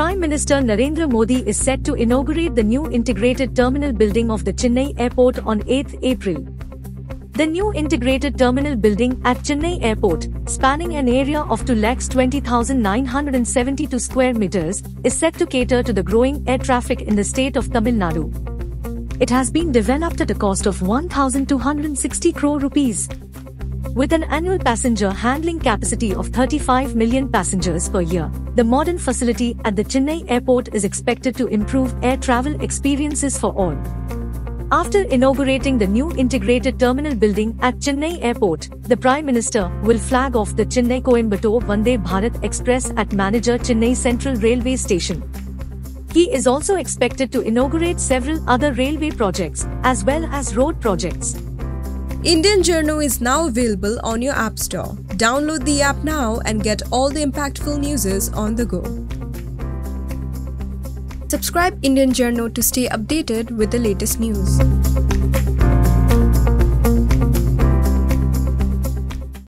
Prime Minister Narendra Modi is set to inaugurate the new integrated terminal building of the Chennai airport on 8 April. The new integrated terminal building at Chennai Airport, spanning an area of 2,20,972 square meters, is set to cater to the growing air traffic in the state of Tamil Nadu. It has been developed at a cost of 1,260 crore rupees. With an annual passenger handling capacity of 35 million passengers per year, the modern facility at the Chennai airport is expected to improve air travel experiences for all. After inaugurating the new integrated terminal building at Chennai airport, the Prime Minister will flag off the Chennai Coimbatore Vande Bharat Express at MGR Chennai Central Railway Station. He is also expected to inaugurate several other railway projects, as well as road projects. Indian Journo is now available on your App Store. Download the app now and get all the impactful news on the go. Subscribe Indian Journo to stay updated with the latest news.